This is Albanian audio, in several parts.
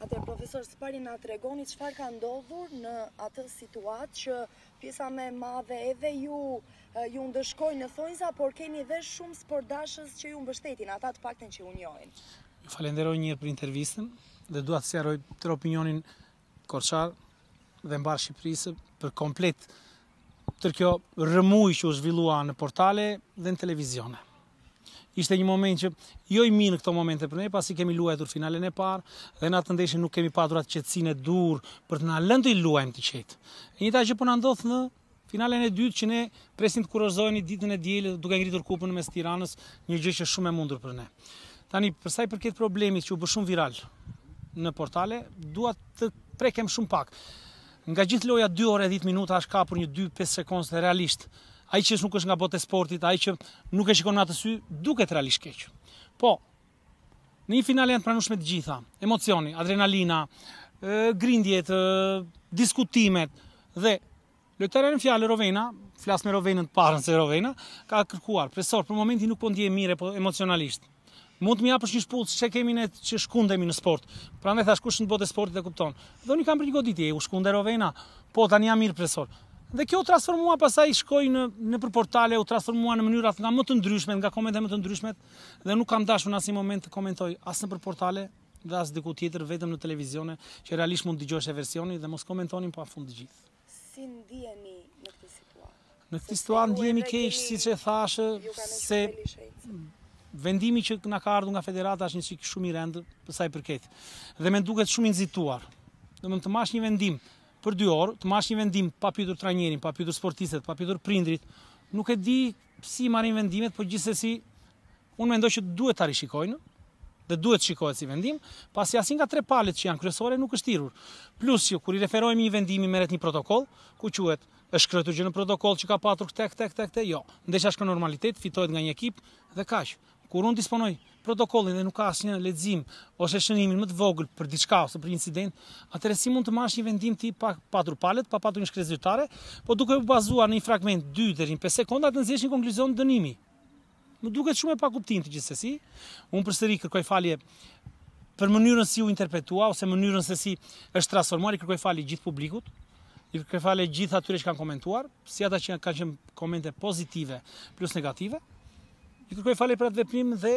Atëherë, profesor, së pari na tregoni, çfarë ka ndodhur në atë situatë që pjesa më e madhe edhe ju, ju ndëshkojnë në thonjëza, por keni dhe shumë sportdashës që ju mbështetin, ata të paktën që ju njohin. Ju falënderoj një herë për intervistën dhe dua të sqaroj te opinioni korçar dhe mbarë Shqipërisë për komplet tërë kjo rrëmujë që u zhvillua në portale dhe në televizione. Ishte një moment që jo i mirë në këto momente për ne, pasi kemi luajtur finalen e parë dhe në atë ndeshje nuk kemi patur atë qetësinë e duhur për të na lënë të luajmë të qetë. E njëjta që po na ndodh në finalen e dytë që ne presim të kurorëzohemi ditën e dielë duke ngritur kupën në mes Tiranës, një gjë që është shumë e mundur për ne. Tani, për sa i përket problemit që u bë shumë viral në portale, dua të prekem shumë pak. Nga gjithë loja dy orë e dhjetë minuta është kapur një dy pesë sekondësh realisht. Ai që nuk është nga bota e sportit, ai që nuk e shikon me atë sy, duket realisht keq. Po, në një finale janë të pranueshme të gjitha, emocioni, adrenalina, grindjet, diskutimet dhe lojtarja në fjalë Rovena, flas me Rovenën të parën se Rovena ka kërkuar profesor, për momentin nuk po ndihem mirë po emocionalisht. Mund të më japësh një shpullë ç'e kemi ne që shkundemi në sport. Prandaj thashë kush është në botën e sportit e kupton. Dhe unë kam bërë një goditje, e u shkund Rovena. Po tani jam mirë profesor. Dhe kjo u transformua pastaj shkoi në nëpër portale, u transformua në mënyra nga më të ndryshmet, nga komente më të ndryshmet dhe nuk kam dashur në asnjë moment të komentoj as nëpër portale dhe as diku tjetër vetëm në televizione që realisht mund të dëgjohej versioni dhe mos komentonin pa fund të gjithë. Si ndiheni në këtë situatë? Në këtë situatë ndihemi keq, siç e thashë, se vendimi që na ka ardhur nga federata është një çik shumë i rëndë për sa i përket. Dhe më duket shumë i nxituar. Domethënë të marrësh një vendim për 2 orë, të marrësh një vendim pa pyetur trajnerin, pa pyetur sportistët, pa pyetur prindrit, nuk e di Si i marrin vendimet, por gjithsesi unë mendoj që duhet ta rishikojnë dhe duhet të shikohet si vendim, pasi asnjë nga tre palët që janë kryesore nuk është thirrur. Plus që kur i referohemi një vendimi merret një protokoll, ku quhet është shkruar gjë në protokoll që ka patur këtë këtë këtë këtë, jo. Ndeshja ka shkuar me normalitet, fitohet nga një ekip dhe kaq. Kur unë disponoj protokollin dhe nuk ka asnjë lexim ose shënimin më të vogël për diçka ose për incident, atëherë si mund të marrësh një vendim ti pa patur palët, pa patur një shkresë zyrtare, po duke u bazuar në një fragment 2 deri në 5 sekonda të nxjerrësh një konkluzion dënimi. Më duket shumë e pakuptimtë gjithsesi. Unë përsëri kërkoj falje për mënyrën si u interpretua ose mënyrën se si është transformuar i kërkoj falje gjithë publikut i kërkoj falje gjithë atyre që kanë komentuar si ata që kanë qenë komente pozitive plus negative Ju kërkoj falje për atë veprim dhe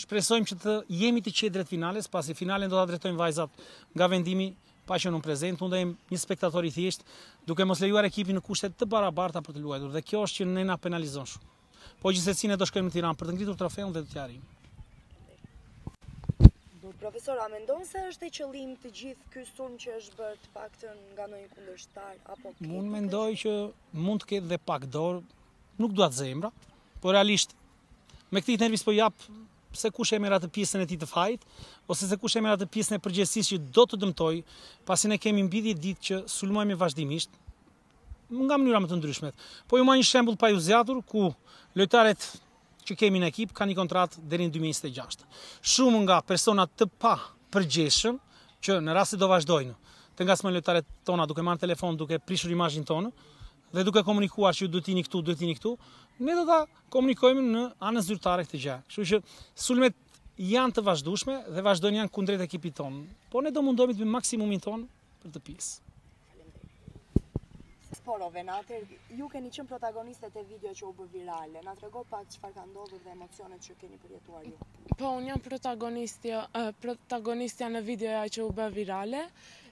shpresojmë që të jemi të qetë drejt finales, pasi finalen do ta drejtojnë vajzat nga vendimi pa qenë unë prezent, unë do jem një spektator i thjeshtë, duke mos lejuar ekipin në kushte të barabarta për të luajtur, dhe kjo është që ne na penalizon shumë. Po gjithsesi ne do shkojmë në Tiranë për të ngritur trofeun dhe do t'ia arrijmë. Profesor, a mendon se është e qëllimtë gjithë ky sulm që është bërë të paktën nga ndonjë kundërshtar apo Unë mendoj që mund të ketë dhe pak dorë, nuk dua të zë emra, Po realisht, me këtë intervistë po jap secili e merr atë pjesën e tij të fajit, ose secili e merr atë pjesën e përgjegjësisë që do të dëmtojë, pasi ne kemi mbi 10 ditë që sulmohemi vazhdimisht nga mënyra më të ndryshme. Po ju marr një shembull pa ju zgjatur ku lojtarët që kemi në ekip kanë një kontratë deri në 2026. Shumë nga persona të papërgjegjshëm që në rast se do vazhdojnë të ngacmojnë lojtarët tona duke marrë telefon, duke prishur imazhin tonë, dhe duke komunikuar që ju duhet të vini këtu, duhet të vini këtu, ne do ta komunikojmë në anën zyrtare këtë gjë. Kështu që sulmet janë të vazhdueshme dhe vazhdojnë janë kundrejt ekipit tonë. Po ne do mundohemi të bëjmë maksimumin tonë për këtë pjesë. Por o Venater, ju keni qenë protagoniste te video që u bë virale. Na trego pak çfarë ka ndodhur dhe emocionet që keni përjetuar ju. Po, unë jam protagonistja, protagonistja te videoja që u bë virale.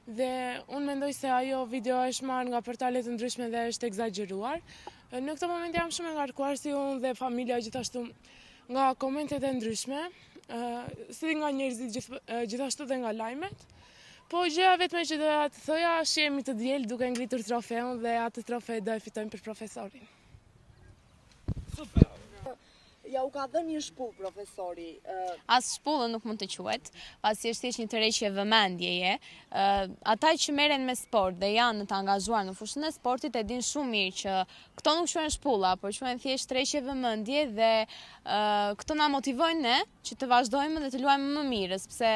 Dhe unë mendoj se ajo video është marrë nga portale të ndryshme dhe është ekzagjeruar. Në këto momente jam shumë e ngarkuar si unë dhe familja gjithashtu nga komentet e ndryshme, si nga njerëzit gjithashtu dhe nga lajmet. Po gjëja e vetme që doja të thoja është jemi të diel duke ngritur trofeun dhe atë trofe do e fitojmë për profesorin. Super. A ju ka dhënë një shpullë profesori? As shpullë nuk mund të quhet, pasi është thjesht një tërheqje vëmendjeje. Ata që merren me sport dhe janë të angazhuar në fushën e sportit e dinë shumë mirë që këto nuk quhen shpulla, por quhen thjesht tërheqje vëmendje dhe këto na motivojnë ne që të vazhdojmë dhe të luajmë më mirë, sepse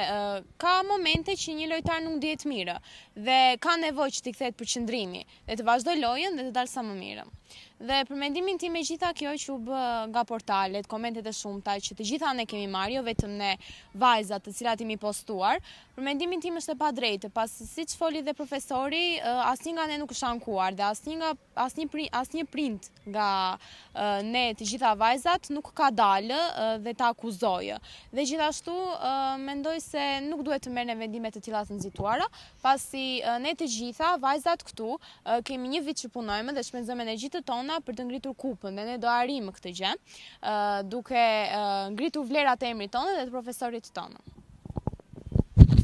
ka momente që një lojtar nuk ndihet mirë dhe ka nevojë që t'i kthehet përqendrimi. dhe të vazhdojë lojën dhe të dalë sa më mirë. Dhe për mendimin tim e gjitha kjo që u bë nga portalet, komentet e shumta që të gjitha ne kemi marrë, jo vetëm ne vajzat të cilat jemi postuar, për mendimin tim është e padrejtë, pasi siç foli dhe profesori, asnjë nga ne nuk është ankuar dhe asnjë nga asnjë pri, asnjë prind nga ne të gjitha vajzat nuk ka dalë dhe ta akuzojë. Dhe gjithashtu mendoj se nuk duhet të merren vendime të tilla të nxituara, Pasi ne të gjitha, vajzat këtu, kemi një vit që punojmë dhe shpenzojmë energjitë tona për të ngritur kupën dhe ne do e arrijmë këtë gjë, duke ngritur vlerat e emrit tonë dhe të profesorit tonë.